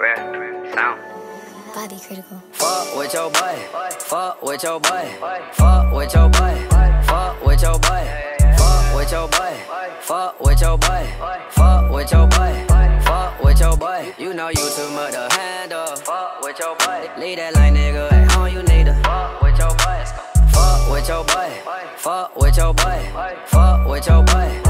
Rare sound. Body critical. Fuck with your boy. Fuck with your boy. Fuck with your boy. Fuck with your boy. Fuck with your boy. Fuck with your boy. Fuck with your boy. Fuck with your boy. You know you too much to handle. Fuck with your boy. Leave that line nigga at home. You need to fuck with your boy. Fuck with your boy. Fuck with your boy. Fuck with your boy.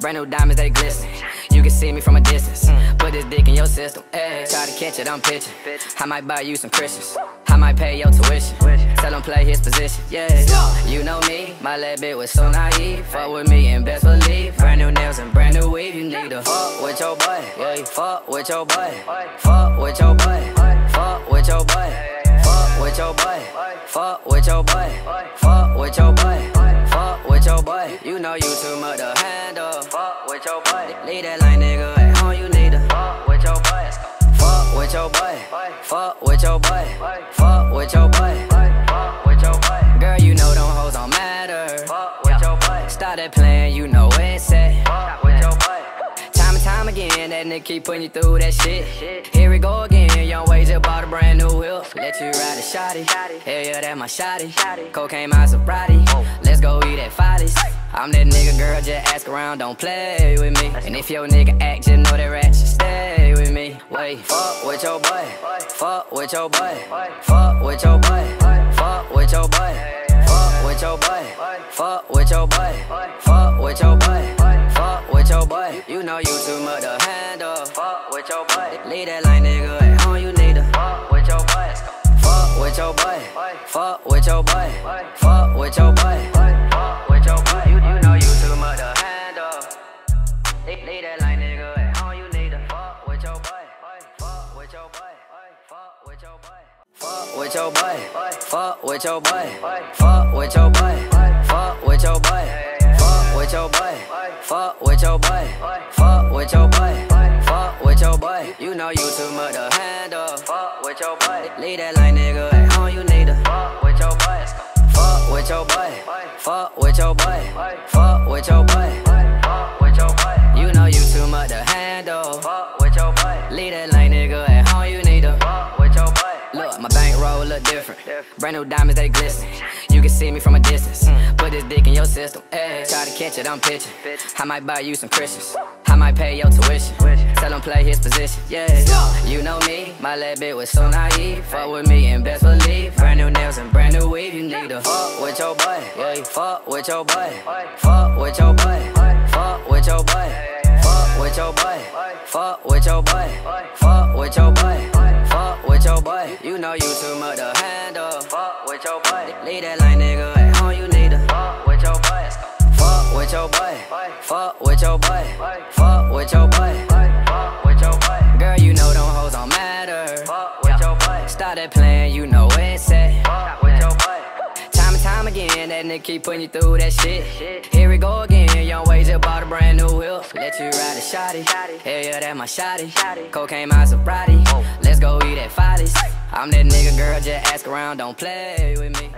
Brand new diamonds, they glisten. You can see me from a distance. Put this dick in your system. Ay, try to catch it, I'm pitching. I might buy you some Christians. I might pay your tuition. Tell him play his position. Yeah, you know me. My little bitch was so naive. Fuck with me and best believe. Brand new nails and brand new weave. You need to fuck with your boy. Fuck with your boy. Fuck with your boy. Fuck with your boy. Fuck with your boy. Fuck with your boy. Fuck with your boy. With your boy. Leave that line nigga at home. You need to fuck with your boy. Fuck with your boy. Fuck with your boy. Fuck with your boy. Fuck with your boy. Girl, you know them hoes don't matter. Fuck with your boy. Started playing, you know it's set. Fuck with your boy. Time and time again, that nigga keep putting you through that shit. Here we go again, young way just bought a brand Let you ride a shotty. Hell yeah, that my shotty. Cocaine, my sobriety. Let's go eat at Follies. I'm that nigga, girl, just ask around, don't play with me. And if your nigga act, just know that rat stay with me. Wait, fuck with your boy. Fuck with your boy. Fuck with your boy. Fuck with your boy. Fuck with your boy. Fuck with your boy. Fuck with your boy. Fuck with your boy. Fuck with your boy. Fuck with your boy. Fuck with your boy. Fuck with your boy. Fuck with your boy. Fuck with your boy. You know you too much to handle. Fuck with your boy. Leave that line nigga at home. You need to fuck with your boy. Fuck with your boy. Fuck with your boy. Fuck with your boy. Fuck with your boy. You know you too much to handle. Fuck with your boy. Leave that line nigga my bank roll look different. Brand new diamonds, they glisten. You can see me from a distance. Put this dick in your system. Ay, try to catch it, I'm pitching. I might buy you some Christians. I might pay your tuition. Tell him play his position. Yeah, you know me. My little bitch was so naive. Fuck with me and best believe. Brand new nails and brand new weave. You need to fuck with your boy. Yeah, fuck with your boy. Fuck with your boy. Fuck with your boy. Fuck with your boy. Fuck with your boy. Fuck with your boy. With your boy. You know you too much to handle. Fuck with your boy. Leave that line nigga at home. You need to fuck with your boy. Fuck with your boy. Fuck with your boy. Fuck with your boy. Fuck with your boy. Girl, you know them hoes don't matter. Fuck with your boy. Started playing, again, that nigga keep putting you through that shit. Here we go again, young way bought a brand new whip. Let you ride a shotty. Hell yeah, that my shotty. Cocaine, my sobriety. Let's go eat at Follies. I'm that nigga, girl, just ask around, don't play with me.